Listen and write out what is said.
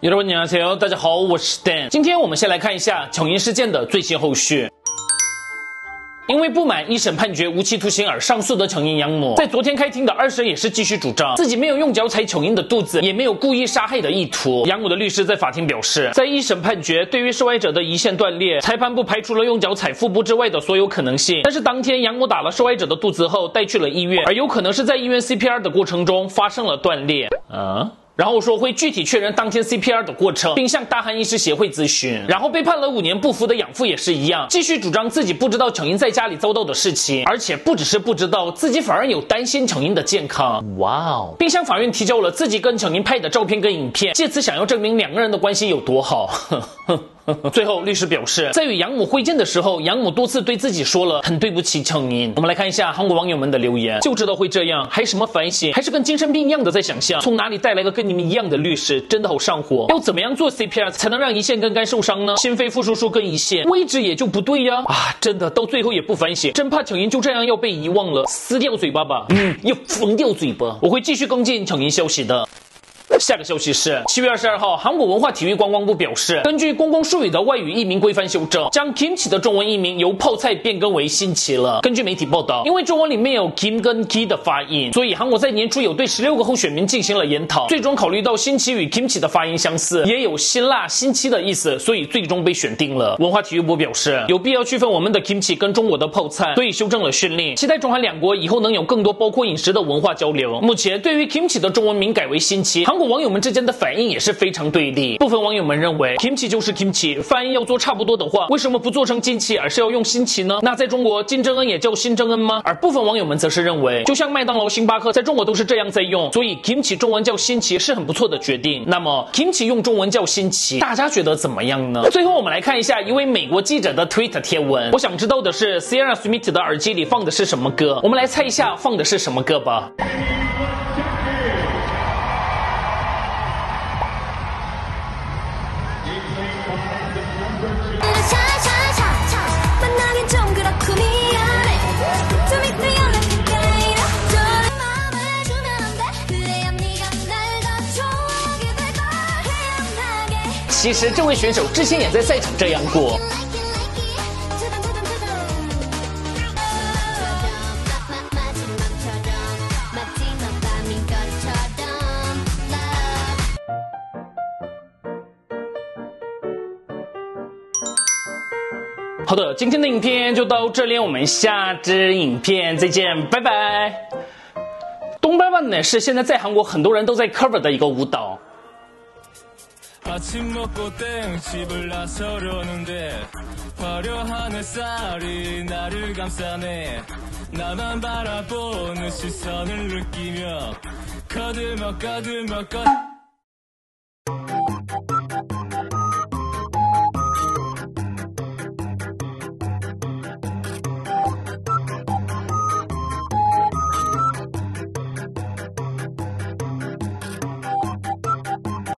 여러분안녕하세요大家好，我是 Dan。今天我们先来看一下巧银事件的最新后续。因为不满一审判决无期徒刑而上诉的巧银养母，在昨天开庭的二审也是继续主张自己没有用脚踩巧银的肚子，也没有故意杀害的意图。养母的律师在法庭表示，在一审判决对于受害者的胰腺断裂，裁判部排除了用脚踩腹部之外的所有可能性。但是当天养母打了受害者的肚子后带去了医院，而有可能是在医院 CPR 的过程中发生了断裂。啊？ 然后说会具体确认当天 CPR 的过程，并向大汉医师协会咨询。然后被判了五年不服的养父也是一样，继续主张自己不知道巧英在家里遭到的事情，而且不只是不知道，自己反而有担心巧英的健康。哇哦，并向法院提交了自己跟巧英拍的照片跟影片，借此想要证明两个人的关系有多好。最后，律师表示，在与养母会见的时候，养母多次对自己说了很对不起巧英。我们来看一下韩国网友们的留言，就知道会这样，还什么反省，还是跟精神病一样的在想象，从哪里带来个跟你们一样的律师，真的好上火。要怎么样做 CPR 才能让胰腺跟肝受伤呢？心肺复苏术跟胰腺位置也就不对呀！啊，真的到最后也不反省，真怕巧英就这样要被遗忘了，撕掉嘴巴吧，嗯，要缝掉嘴巴。我会继续跟进巧英消息的。下个消息是七月二十二号，韩国文化体育观光部表示，根据公共术语的外语译名规范修正，将 kimchi 的中文译名由泡菜变更为新奇了。根据媒体报道，因为中文里面有 kim 跟 ki 的发音，所以韩国在年初有对十六个候选名进行了研讨，最终考虑到新奇与 kimchi 的发音相似，也有辛辣新奇的意思，所以最终被选定了。文化体育部表示，有必要区分我们的 kimchi 跟中国的泡菜，所以修正了训令，期待中韩两国以后能有更多包括饮食的文化交流。目前对于 kimchi 的中文名改为新奇，韩国。网友们之间的反应也是非常对立。部分网友们认为，kimchi 就是 kimchi，翻译要做差不多的话，为什么不做成金奇，而是要用新奇呢？那在中国，金正恩也叫新正恩吗？而部分网友们则是认为，就像麦当劳、星巴克在中国都是这样在用，所以 kimchi 中文叫新奇是很不错的决定。那么 kimchi 用中文叫新奇，大家觉得怎么样呢？最后我们来看一下一位美国记者的 Twitter 贴文。我想知道的是，Sierra Smith 的耳机里放的是什么歌？我们来猜一下放的是什么歌吧。其实这位选手之前也在赛场这样过。好的，今天的影片就到这里，我们下支影片再见，拜拜。东拜万呢是现在在韩国很多人都在 cover 的一个舞蹈。 아침 먹고 땡 집을 나서려는데 화려한 햇살이 나를 감싸네. 나만 바라보는 시선을 느끼며 거들먹 거들먹 거